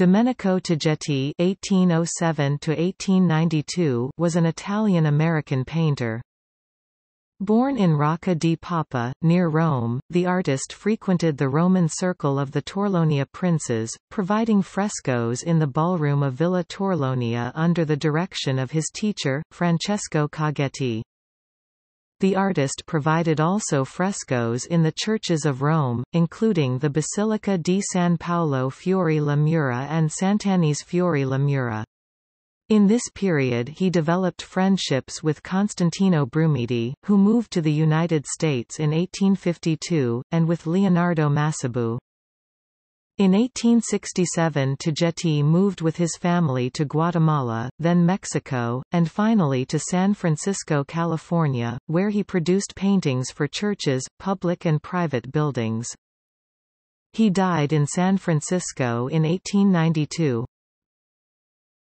Domenico Tojetti (1807–1892) was an Italian-American painter. Born in Rocca di Papa, near Rome, the artist frequented the Roman circle of the Torlonia princes, providing frescoes in the ballroom of Villa Torlonia under the direction of his teacher, Francesco Coghetti. The artist provided also frescoes in the churches of Rome, including the Basilica di San Paolo Fuori le Mura and Sant'Agnese Fuori le Mura. In this period he developed friendships with Constantino Brumidi, who moved to the United States in 1852, and with Leonardo Massabù. In 1867 Tojetti moved with his family to Guatemala, then Mexico, and finally to San Francisco, California, where he produced paintings for churches, public and private buildings. He died in San Francisco in 1892.